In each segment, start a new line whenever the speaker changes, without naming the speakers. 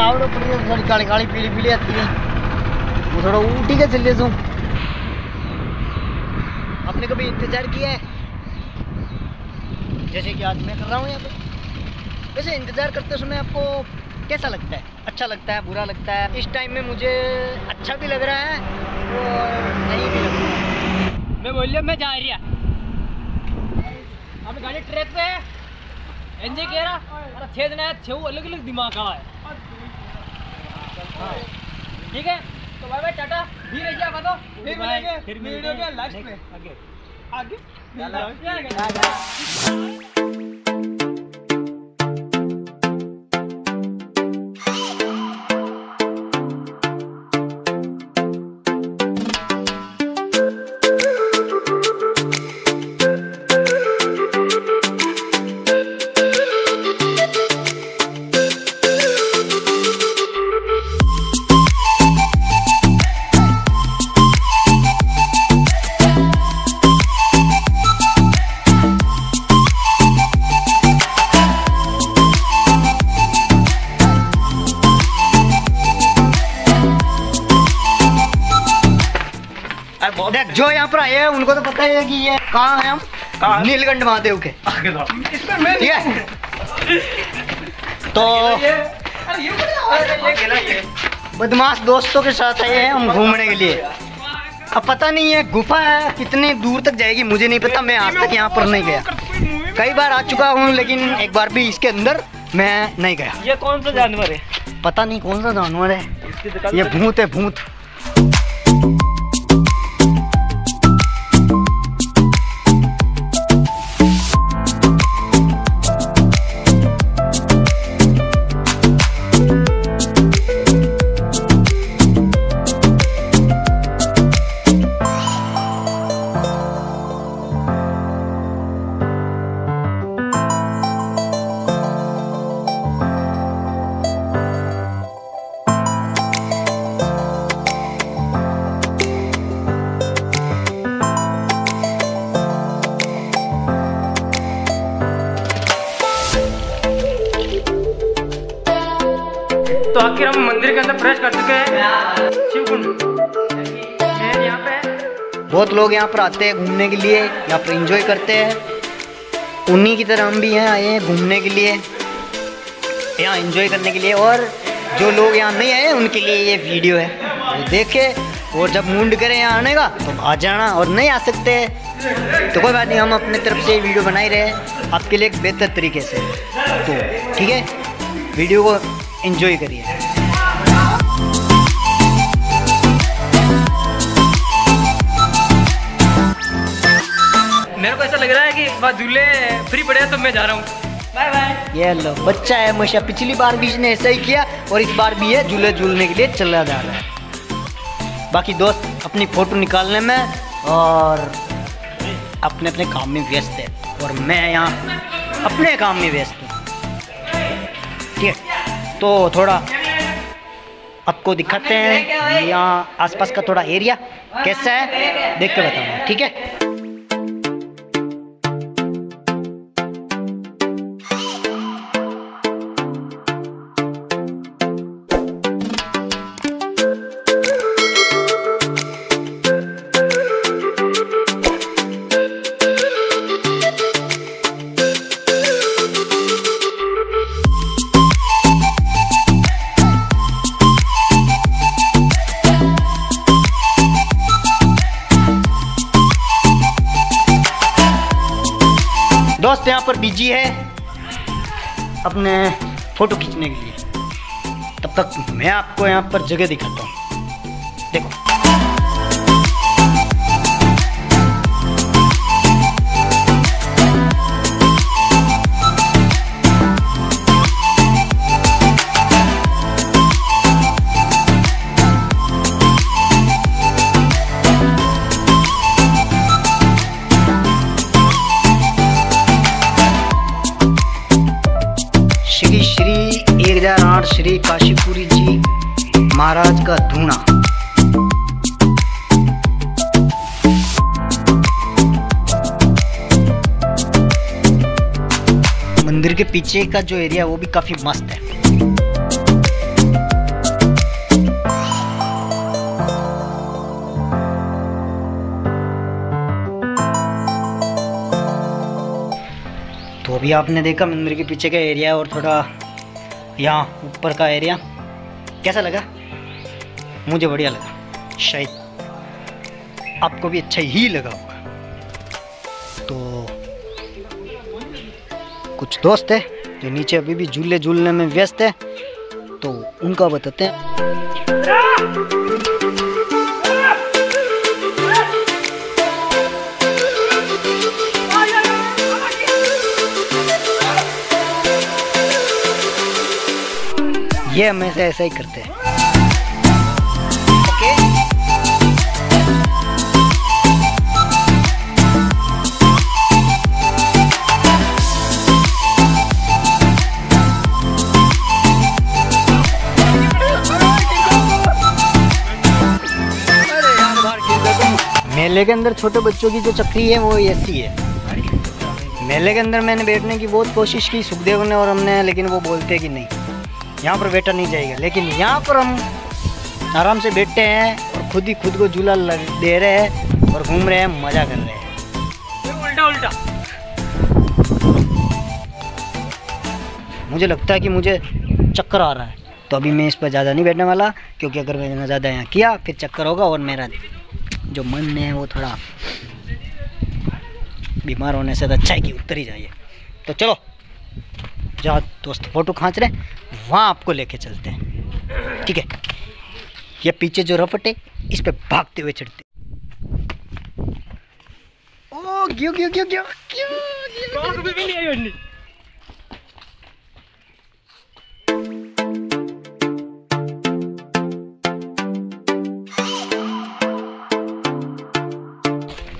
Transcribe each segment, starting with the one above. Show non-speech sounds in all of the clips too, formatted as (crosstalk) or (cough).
के तावड़ों पर थोड़ी काली काली पीली पीली आती है। वो थोड़ा ऊटी के चले जाऊँ। आपने कभी इंतज़ार किया है? जैसे कि आज मैं कर रहा हूँ यहाँ पे। वैसे इंतज़ार करते समय आपको कैसा लगता है? अच्छा लगता है, बुरा लगता है? इस टाइम में मुझे अच्छा भी लग रहा है और नहीं भी लग रहा है।
मैं बोल लिया मैं जा रही अब गाड़ी ट्रैक पे है। एंजॉय कह रहा, अरे छेद ना छेव अलग अलग दिमाग का है हाँ। ठीक है? तो बाय बाय टाटा। भी रहिए आप तो फिर मिलेंगे वीडियो के लास्ट में। आगे। आगे।
देख जो यहाँ पर आए हैं उनको तो पता ही है कि ये कहाँ है हम? नीलकंठ महादेव के। ठीक है? तो बदमाश दोस्तों के साथ आए हैं हम घूमने के लिए। अब पता नहीं है गुफा है कितनी दूर तक जाएगी मुझे नहीं पता मैं आज तक यहाँ पर नहीं गया। कई बार आ चुका हूँ लेकिन एक बार भी इसके अंदर मैं नहीं गया।
ये कौन सा जानवर है?
पता नहीं कौन सा जानवर है। ये भूत है भूत।
तो आखिर हम मंदिर के अंदर प्रवेश कर चुके हैं।
बहुत लोग यहाँ पर आते हैं घूमने के लिए, यहाँ पर एंजॉय करते हैं। उन्हीं की तरह हम भी यहाँ आए हैं घूमने के लिए, यहाँ एंजॉय करने के लिए। और जो लोग यहाँ नहीं आए उनके लिए ये वीडियो है। वो देखे, और जब मूड करें यहाँ आने का तो आ जाना और नहीं आ सकते। तो कोई बात नहीं, हम अपने तरफ़ से वीडियो बना ही रहे, आपके लिए एक बेहतर तरीके से। तो ठीक है वीडियो को एंजॉय करिए।
मेरे को ऐसा लग रहा है कि वहाँ झूले फ्री पड़े हैं तो मैं जा रहा हूँ। बाय बाय
ये लो बच्चा है मशा पिछली बार भी इसने ऐसा ही किया और इस बार भी ये झूले झूलने के लिए चला जा रहा है। बाकी दोस्त अपनी फ़ोटो निकालने में और अपने अपने काम में व्यस्त है और मैं यहाँ अपने काम में व्यस्त हूँ। ठीक है। तो थोड़ा आपको दिखाते हैं यहाँ आसपास का थोड़ा एरिया कैसा है, देख के बताऊँगा, ठीक है? दोस्त यहाँ पर बिज़ी है अपने फ़ोटो खींचने के लिए। तब तक मैं आपको यहाँ पर जगह दिखाता हूँ। कुमार श्री काशीपुरी जी महाराज का धूणा। मंदिर के पीछे का जो एरिया वो भी काफ़ी मस्त है। तो अभी आपने देखा मंदिर के पीछे का एरिया और थोड़ा यहाँ ऊपर का एरिया कैसा लगा? मुझे बढ़िया लगा। शायद आपको भी अच्छा ही लगा होगा। तो कुछ दोस्त है जो नीचे अभी भी झूले झूलने में व्यस्त है तो उनका बताते हैं। ये हमेशा ऐसा ही करते हैं। मेले के अंदर छोटे बच्चों की जो चक्री है, वो ऐसी है। मेले के अंदर मैंने बैठने की बहुत कोशिश की, सुखदेव ने और हमने, लेकिन वो बोलते कि नहीं। यहाँ पर बैठा नहीं जाएगा। लेकिन यहाँ पर हम आराम से बैठते हैं और खुद ही खुद को झूला दे रहे हैं और घूम रहे हैं मज़ा कर रहे हैं।
उल्टा उल्टा।
मुझे लगता है कि मुझे चक्कर आ रहा है। तो अभी मैं इस पर ज़्यादा नहीं बैठने वाला क्योंकि अगर मैंने ज़्यादा यहाँ किया फिर चक्कर होगा और मेरा जो मन में है वो थोड़ा बीमार होने से तो अच्छा है कि उतर ही जाइए। तो चलो। जहाँ दोस्त फ़ोटो खींच रहे हैं वहाँ आपको लेके चलते हैं ठीक है ये पीछे जो रफट है इस पर भागते हुए चढ़ते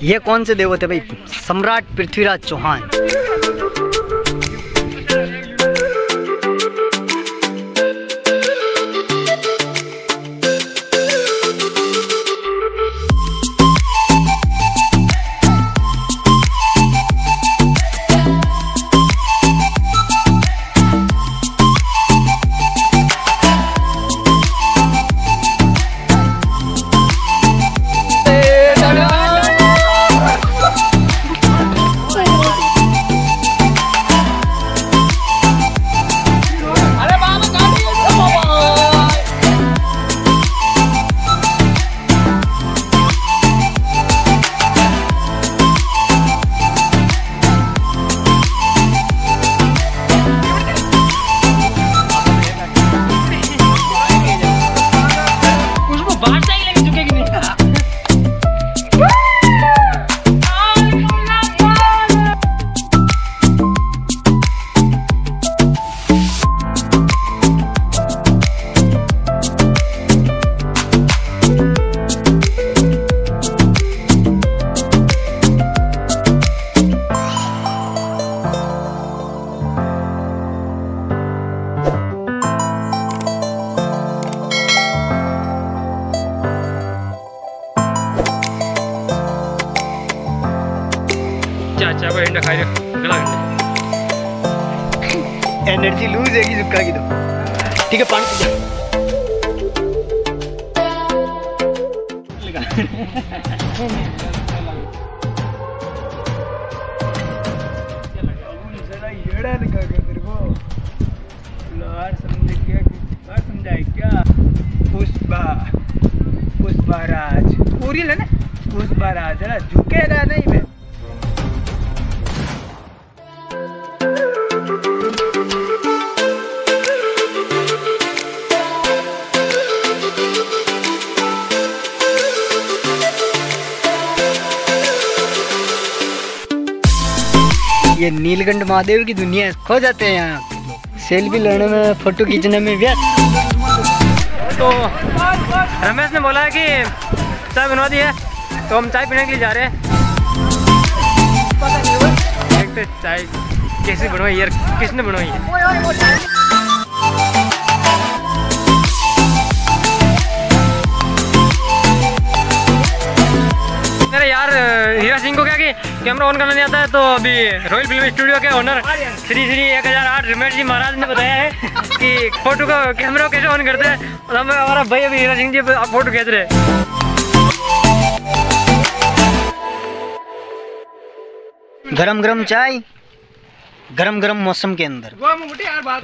ये कौन से देवते भाई सम्राट पृथ्वीराज चौहान
अंडा खाई गला
एनर्जी लूज है कि जुक्का की तो ठीक है पानी (laughs) नीलकंठ महादेव की दुनिया खो जाते हैं यहाँ। सेल्फी लेने में, फ़ोटो खींचने में व्यस्त।
तो रमेश ने बोला है कि चाय बनवा दी है तो हम चाय पीने के लिए जा रहे हैं। हैं चाय कैसे बनवाई यार किसने बनवाई है। कैमरा ऑन करना नहीं आता है तो अभी रॉयल फ़िल्म स्टूडियो के ओनर श्री श्री एक हज़ार आठ रमेश जी महाराज ने बताया है कि फ़ोटो को कैमरा कैसे ऑन करते हैं। और हमें हमारा भाई अभी हीरा सिंह जी आप फ़ोटो खींच रहे हैं।
गरम गरम चाय गरम गरम मौसम के अंदर।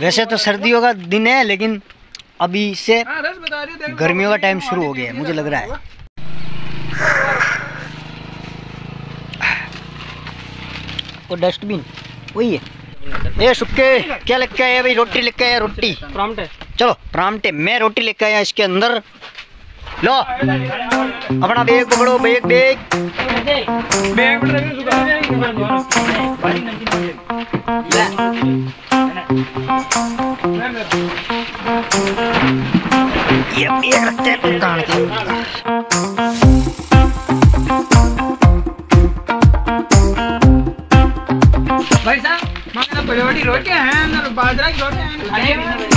वैसे तो सर्दियों का दिन है लेकिन अभी से
हाँ रस बता रही हूँ देख
गर्मियों का टाइम शुरू हो गया है मुझे लग रहा है। वो डस्टबिन वही है। ए सुक्के क्या लेके आया भाई? रोटी लेके आया रोटी।
प्रॉम्प्ट।
चलो प्रामटे मैं रोटी लेके आया इसके अंदर। लो। अपना बैग पकड़ो बैग बैग।
बैग
ये बैग रखते हैं तान के।
बड़ी बड़ी रोटियाँ हैं अंदर बाजरा की रोटियाँ हैं।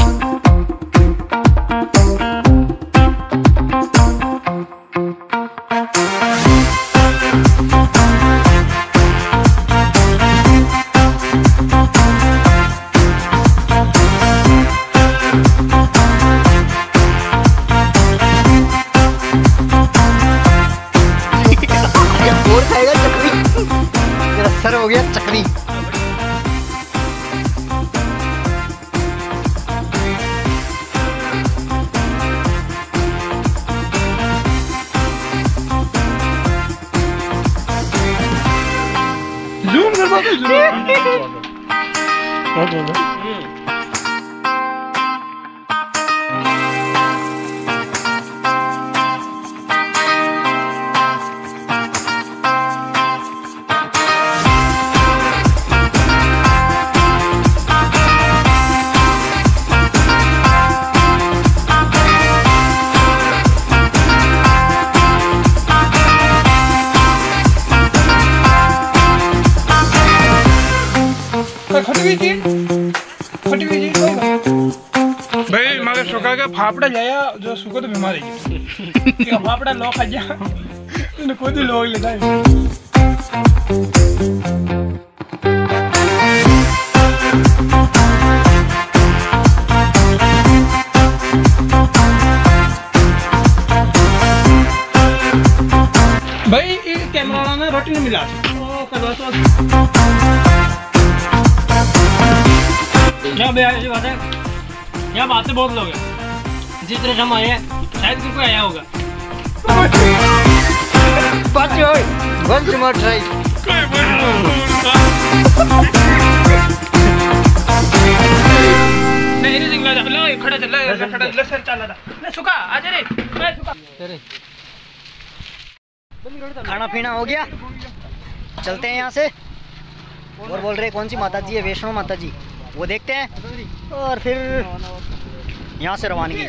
Hadi oğlum. भाई। मगर सुखा के फाफड़ा जाया जो सुखो तो बीमार है क्या फाफड़ा लो खा जा तूने खुद ही लोग लेता है भाई ये कैमरा वाला ने रोटी नहीं मिला
ऐसी बात है? यहाँ बातें बहुत लोग हैं। जिस तरह से हम आए हैं शायद आया होगा।
once more try
नहीं नहीं निकला लो खड़ा चल ले खड़ा ले सर चल रहा ले सुखा आ जा रे ले सुखा।
खाना पीना हो गया। चलते हैं यहाँ से। और बोल रहे कौन सी माता जी है? वैष्णो माता जी वो देखते हैं। और फिर यहाँ से रवानगी।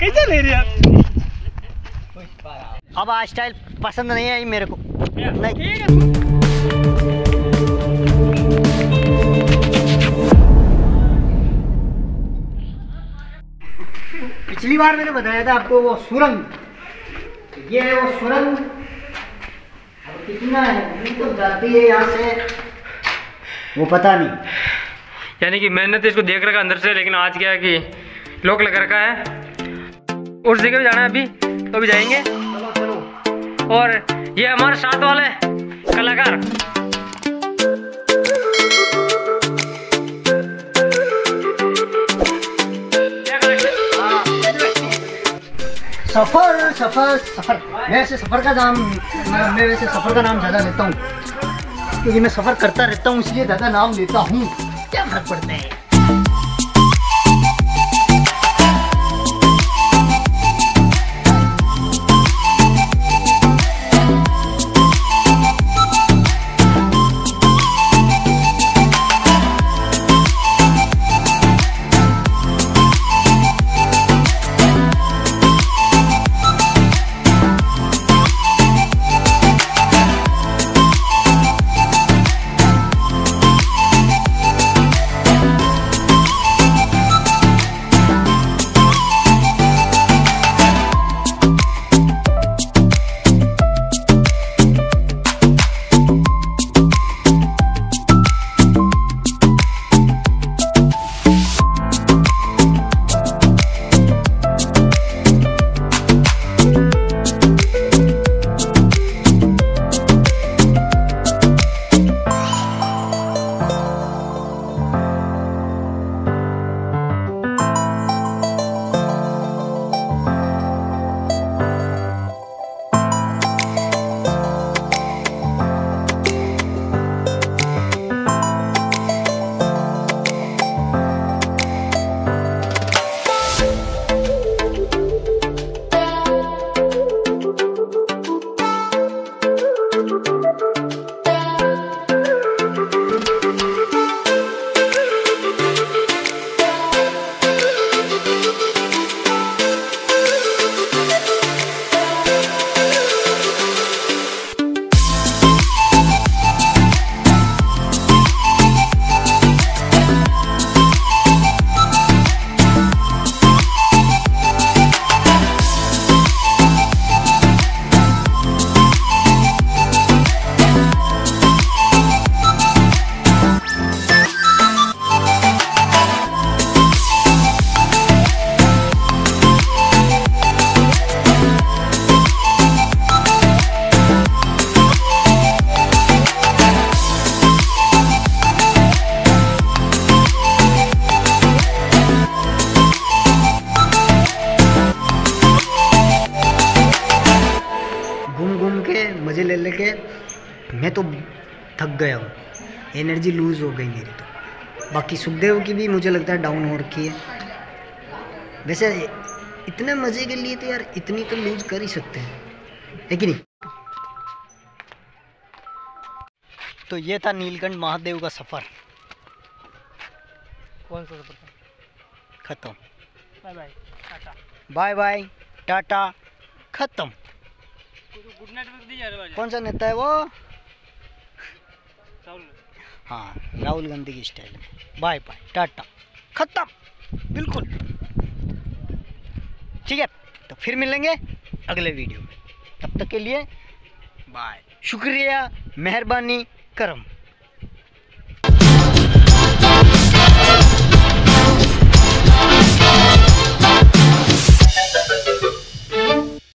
कैसा ले रही
अब आज स्टाइल पसंद नहीं आई मेरे को। नहीं। पिछली बार मैंने बताया था आपको वो सुरंग। ये है वो सुरंग। कितना है? दूर जाती है यहाँ से। वो पता नहीं।
यानी कि मैंने तो इसको देख रखा अंदर से लेकिन आज क्या है कि लॉक लग रखा है। उस जगह भी जाना है अभी तो भी जाएँगे। और ये हमारे साथ वाले कलाकार
सफ़र सफ़र सफ़र। मैं ऐसे सफ़र का नाम, मैं वैसे सफ़र का नाम ज़्यादा लेता हूँ। क्योंकि मैं सफ़र करता रहता हूँ, इसलिए ज़्यादा नाम लेता हूँ। क्या फ़र्क पड़ता है? मैं तो थक गया हूँ। एनर्जी लूज़ हो गई मेरी तो। बाकी सुखदेव की भी मुझे लगता है डाउन हो रखी है। वैसे इतने मज़े के लिए तो यार इतनी तो लूज़ कर ही सकते हैं। है कि नहीं? तो ये था नीलकंठ महादेव का सफ़र।
कौन सा सफ़र
ख़त्म।
Bye bye tata.
Bye bye tata ख़त्म।
Good night.
कौन सा नेता है वो? हाँ राहुल गांधी की स्टाइल। में बाय बाय, टाटा। ख़त्म। बिल्कुल। ठीक है तो फिर मिलेंगे अगले वीडियो में। तब तक के लिए बाय। शुक्रिया, मेहरबानी, करम।